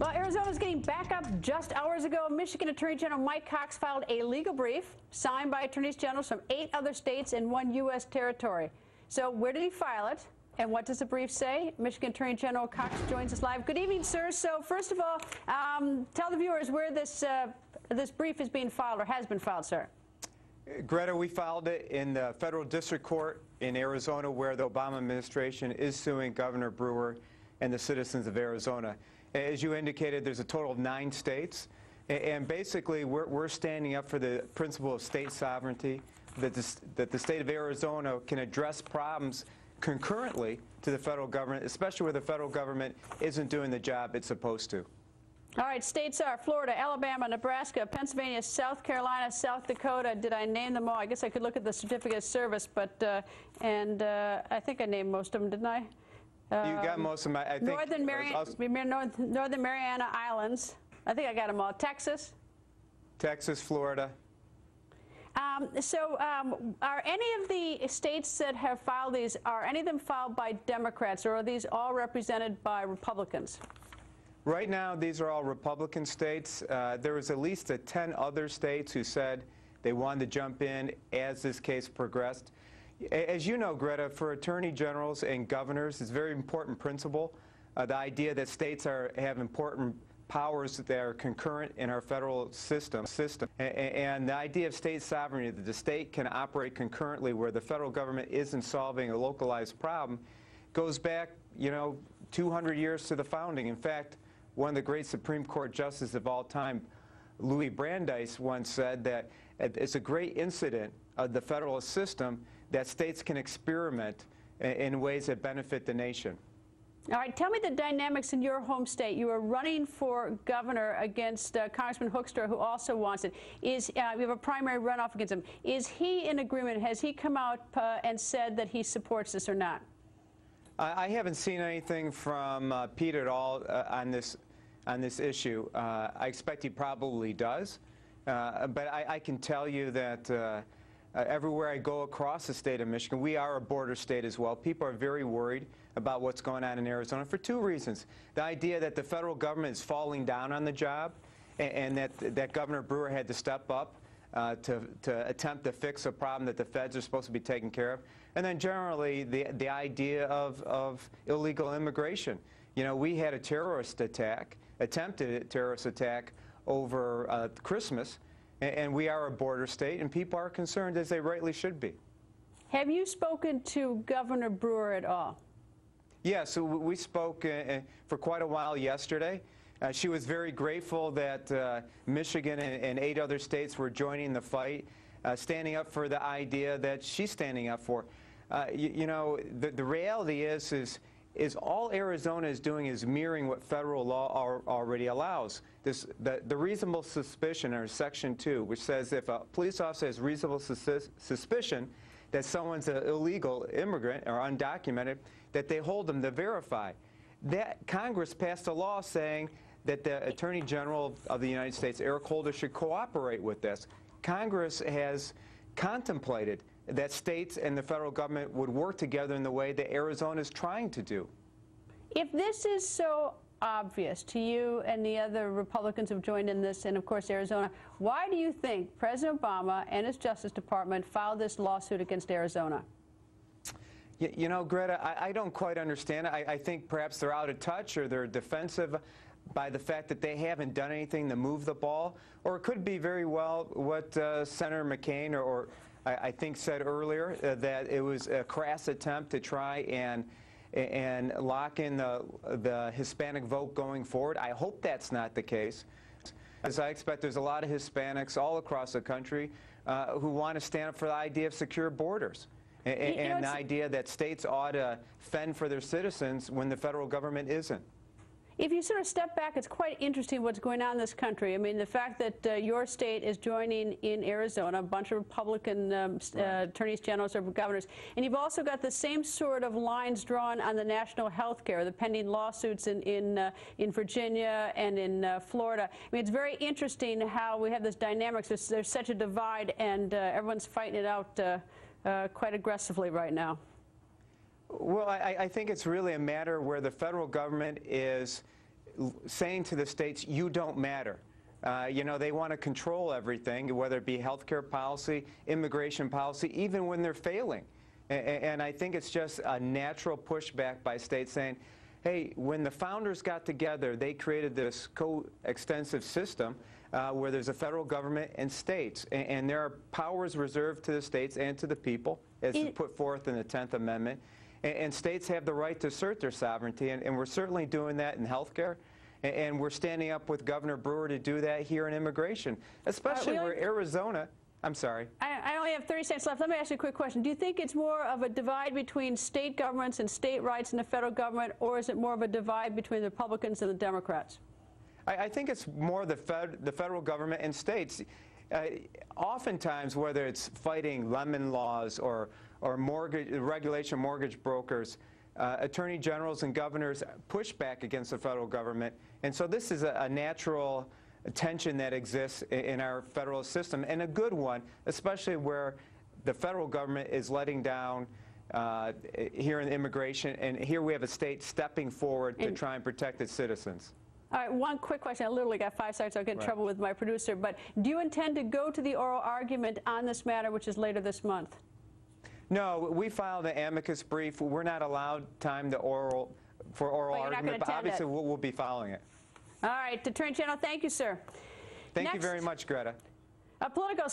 Well, Arizona's getting back up just hours ago. Michigan Attorney General Mike Cox filed a legal brief signed by attorneys generals from eight other states and one U.S. territory. So, where did he file it? And what does the brief say? Michigan Attorney General Cox joins us live. Good evening, sir. So, first of all, um, tell the viewers where this uh, this brief is being filed or has been filed, sir. Greta, we filed it in the federal district court in Arizona, where the Obama administration is suing Governor Brewer and the citizens of Arizona. As you indicated, there's a total of nine states. And basically, we're, we're standing up for the principle of state sovereignty, that the, that the state of Arizona can address problems concurrently to the federal government, especially where the federal government isn't doing the job it's supposed to. All right, states are Florida, Alabama, Nebraska, Pennsylvania, South Carolina, South Dakota. Did I name them all? I guess I could look at the certificate of service, but, uh, and uh, I think I named most of them, didn't I? You got um, most of my. I think. Northern, Mari North, Northern Mariana Islands. I think I got them all. Texas. Texas, Florida. Um, so, um, are any of the states that have filed these, are any of them filed by Democrats, or are these all represented by Republicans? Right now, these are all Republican states. Uh, there was at least 10 other states who said they wanted to jump in as this case progressed. As you know, Greta, for attorney generals and governors, it's a very important principle. Uh, the idea that states are, have important powers that are concurrent in our federal system. system. And, and the idea of state sovereignty, that the state can operate concurrently where the federal government isn't solving a localized problem, goes back, you know, 200 years to the founding. In fact, one of the great Supreme Court justices of all time, Louis Brandeis, once said that it's a great incident of the federalist system that states can experiment in ways that benefit the nation. All right, tell me the dynamics in your home state. You are running for governor against uh, Congressman Hoekstra, who also wants it. Is uh, you have a primary runoff against him? Is he in agreement? Has he come out uh, and said that he supports this or not? I haven't seen anything from uh, Pete at all uh, on this on this issue. Uh, I expect he probably does, but I, I, can tell you that uh, everywhere I go across the state of Michigan, we are a border state as well. People are very worried about what's going on in Arizona for two reasons. The idea that the federal government is falling down on the job and, and that, that Governor Brewer had to step up uh, to, to attempt to fix a problem that the feds are supposed to be taking care of. And then generally the, the idea of, of illegal immigration. You know, we had a terrorist attack, attempted terrorist attack over uh, Christmas, and we are a border state, and people are concerned, as they rightly should be. Have you spoken to Governor Brewer at all? Yeah, so we spoke uh, uh, for quite a while yesterday. Uh, she was very grateful that uh, Michigan and, and, eight other states were joining the fight, uh, standing up for the idea that she's standing up for. Uh, you, you, know, the, the reality is, is is all Arizona is doing is mirroring what federal law already allows. This, the, the, reasonable suspicion, or Section 2, which says if a police officer has reasonable suspicion that someone's an illegal immigrant or undocumented, that they hold them to verify. That Congress passed a law saying that the Attorney General of the United States, Eric Holder, should cooperate with this. Congress has contemplated that states and the federal government would work together in the way that Arizona is trying to do. If this is so obvious to you and the other Republicans who've joined in this, and of course Arizona, why do you think President Obama and his Justice Department filed this lawsuit against Arizona? You, you know, Greta, I, I, don't quite understand. I, I think perhaps they're out of touch or they're defensive by the fact that they haven't done anything to move the ball, or it could be very well what uh, Senator McCain or, or I, I think said earlier uh, that it was a crass attempt to try and and lock in the, the Hispanic vote going forward. I hope that's not the case. As I expect, there's a lot of Hispanics all across the country uh, who want to stand up for the idea of secure borders and, and the idea that states ought to fend for their citizens when the federal government isn't. If you sort of step back, it's quite interesting what's going on in this country. I mean, the fact that uh, your state is joining in Arizona, a bunch of Republican um, uh, attorneys generals or governors, and you've also got the same sort of lines drawn on the national health care, the pending lawsuits in in, uh, in Virginia and in uh, Florida. I mean, it's very interesting how we have this dynamics. There's, there's such a divide, and uh, everyone's fighting it out uh, quite aggressively right now. Well, I, I, think it's really a matter where the federal government is saying to the states, you don't matter. Uh, you know, they want to control everything, whether it be healthcare policy, immigration policy, even when they're failing. A- a- And I think it's just a natural pushback by states saying, hey, when the founders got together, they created this co-extensive system uh, where there's a federal government and states, A- and there are powers reserved to the states and to the people, as It- put forth in the 10th Amendment. A- And states have the right to assert their sovereignty, and and we're certainly doing that in healthcare. A- And we're standing up with Governor Brewer to do that here in immigration, especially only- where Arizona, I'm sorry. I, I only have 30 seconds left. Let me ask you a quick question. Do you think it's more of a divide between state governments and state rights and the federal government, or is it more of a divide between the Republicans and the Democrats? I, I think it's more the, fed, the federal government and states. Uh, oftentimes, whether it's fighting lemon laws or, or mortgage, regulation mortgage brokers, uh, attorney generals and governors push back against the federal government. And so this is a, a natural tension that exists in, in our federal system, and a good one, especially where the federal government is letting down uh, here in immigration, and here we have a state stepping forward to try and protect its citizens. All right, one quick question. I literally got five seconds. I'll get in Right. trouble with my producer. But do you intend to go to the oral argument on this matter, which is later this month? No, we filed an amicus brief. We're not allowed time to oral, for oral argument, but obviously we'll, we'll be following it. All right, Attorney General, thank you, sir. Thank you very much, Greta. A political